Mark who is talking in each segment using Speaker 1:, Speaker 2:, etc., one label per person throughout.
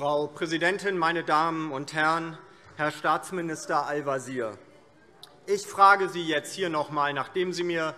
Speaker 1: Frau Präsidentin, meine Damen und Herren! Herr Staatsminister Al-Wazir, ich frage Sie jetzt hier noch einmal, nachdem Sie mir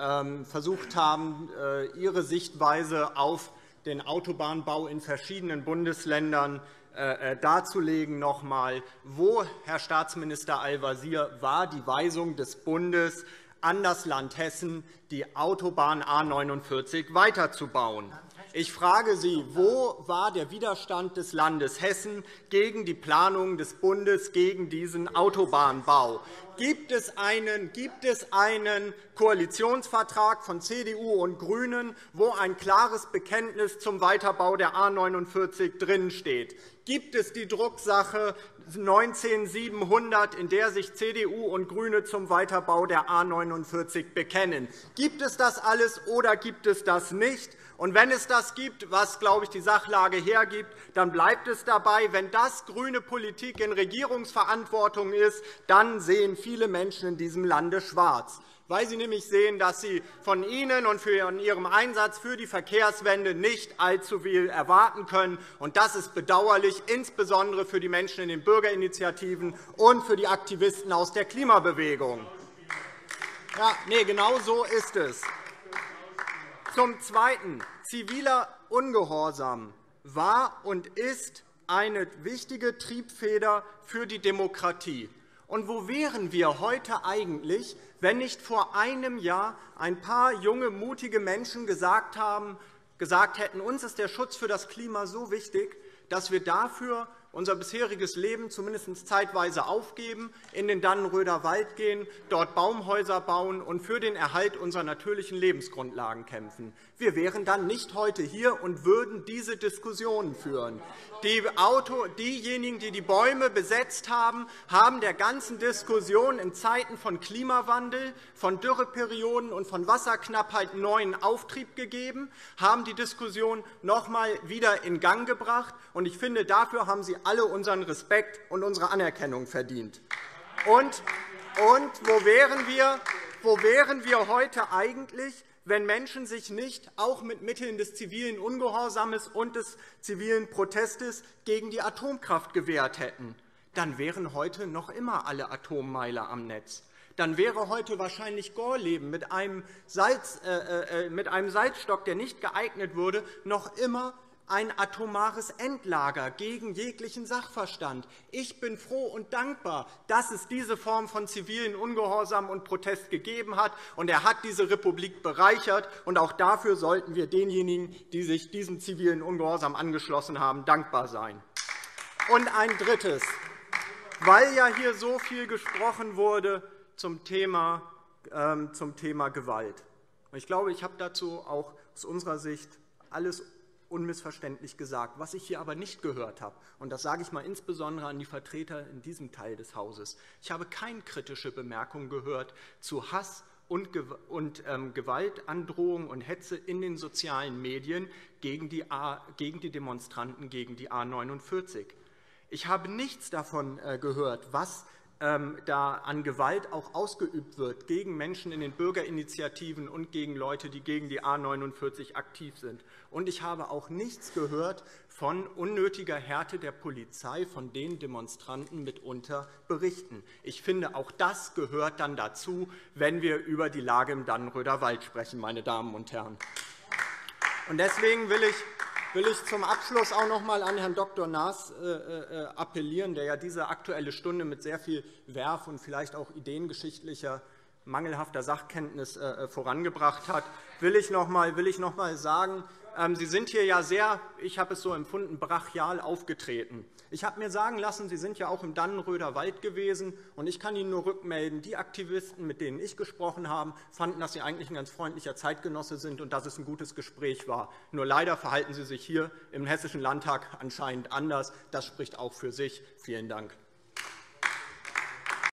Speaker 1: ähm, versucht haben, äh, Ihre Sichtweise auf den Autobahnbau in verschiedenen Bundesländern äh, äh, darzulegen, noch einmal, wo, Herr Staatsminister Al-Wazir, war die Weisung des Bundes an das Land Hessen, die Autobahn A 49 weiterzubauen? Ich frage Sie, wo war der Widerstand des Landes Hessen gegen die Planungen des Bundes gegen diesen Autobahnbau? Gibt es einen, gibt es einen Koalitionsvertrag von CDU und GRÜNEN, wo ein klares Bekenntnis zum Weiterbau der A 49 drinsteht? Gibt es die Drucksache 19700, in der sich CDU und GRÜNE zum Weiterbau der A 49 bekennen? Gibt es das alles oder gibt es das nicht? Und wenn es das gibt, was, glaube ich, die Sachlage hergibt, dann bleibt es dabei. Wenn das grüne Politik in Regierungsverantwortung ist, dann sehen viele Menschen in diesem Lande schwarz weil Sie nämlich sehen, dass Sie von Ihnen und von Ihrem Einsatz für die Verkehrswende nicht allzu viel erwarten können. Das ist bedauerlich, insbesondere für die Menschen in den Bürgerinitiativen und für die Aktivisten aus der Klimabewegung. Ja, nee, genau so ist es. Zum Zweiten. Ziviler Ungehorsam war und ist eine wichtige Triebfeder für die Demokratie. Und wo wären wir heute eigentlich, wenn nicht vor einem Jahr ein paar junge, mutige Menschen gesagt, haben, gesagt hätten, uns ist der Schutz für das Klima so wichtig, dass wir dafür unser bisheriges Leben zumindest zeitweise aufgeben, in den Dannenröder Wald gehen, dort Baumhäuser bauen und für den Erhalt unserer natürlichen Lebensgrundlagen kämpfen. Wir wären dann nicht heute hier und würden diese Diskussionen führen. Die Auto, diejenigen, die die Bäume besetzt haben, haben der ganzen Diskussion in Zeiten von Klimawandel, von Dürreperioden und von Wasserknappheit neuen Auftrieb gegeben, haben die Diskussion noch einmal wieder in Gang gebracht. Ich finde, dafür haben Sie alle unseren Respekt und unsere Anerkennung verdient. Und, und wo, wären wir, wo wären wir heute eigentlich, wenn Menschen sich nicht auch mit Mitteln des zivilen Ungehorsams und des zivilen Protestes gegen die Atomkraft gewehrt hätten? Dann wären heute noch immer alle Atommeiler am Netz dann wäre heute wahrscheinlich Gorleben mit einem, Salz, äh, äh, äh, mit einem Salzstock, der nicht geeignet wurde, noch immer ein atomares Endlager gegen jeglichen Sachverstand. Ich bin froh und dankbar, dass es diese Form von zivilen Ungehorsam und Protest gegeben hat. Und er hat diese Republik bereichert. Und auch dafür sollten wir denjenigen, die sich diesem zivilen Ungehorsam angeschlossen haben, dankbar sein. Und ein Drittes. Weil ja hier so viel gesprochen wurde zum Thema, ähm, zum Thema Gewalt. Ich glaube, ich habe dazu auch aus unserer Sicht alles unmissverständlich gesagt. Was ich hier aber nicht gehört habe, und das sage ich mal insbesondere an die Vertreter in diesem Teil des Hauses, ich habe keine kritische Bemerkung gehört zu Hass und ähm, Gewaltandrohung und Hetze in den sozialen Medien gegen die Demonstranten gegen die A 49. Ich habe nichts davon äh, gehört, was da an Gewalt auch ausgeübt wird gegen Menschen in den Bürgerinitiativen und gegen Leute, die gegen die A 49 aktiv sind. Und ich habe auch nichts gehört von unnötiger Härte der Polizei, von denen Demonstranten mitunter berichten. Ich finde, auch das gehört dann dazu, wenn wir über die Lage im Dannenröder Wald sprechen, meine Damen und Herren. Deswegen will ich will ich zum Abschluss auch noch einmal an Herrn Dr. Naas äh, äh, appellieren, der ja diese Aktuelle Stunde mit sehr viel Werf und vielleicht auch ideengeschichtlicher mangelhafter Sachkenntnis äh, vorangebracht hat, will ich noch einmal sagen, ähm, Sie sind hier ja sehr, ich habe es so empfunden, brachial aufgetreten. Ich habe mir sagen lassen, Sie sind ja auch im Dannenröder Wald gewesen. und Ich kann Ihnen nur rückmelden, die Aktivisten, mit denen ich gesprochen habe, fanden, dass Sie eigentlich ein ganz freundlicher Zeitgenosse sind und dass es ein gutes Gespräch war. Nur leider verhalten Sie sich hier im Hessischen Landtag anscheinend anders. Das spricht auch für sich. Vielen Dank.